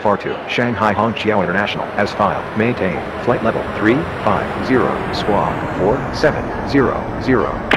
Far two, Shanghai Hongqiao International, as filed. Maintain. Flight level 350, squawk 4700.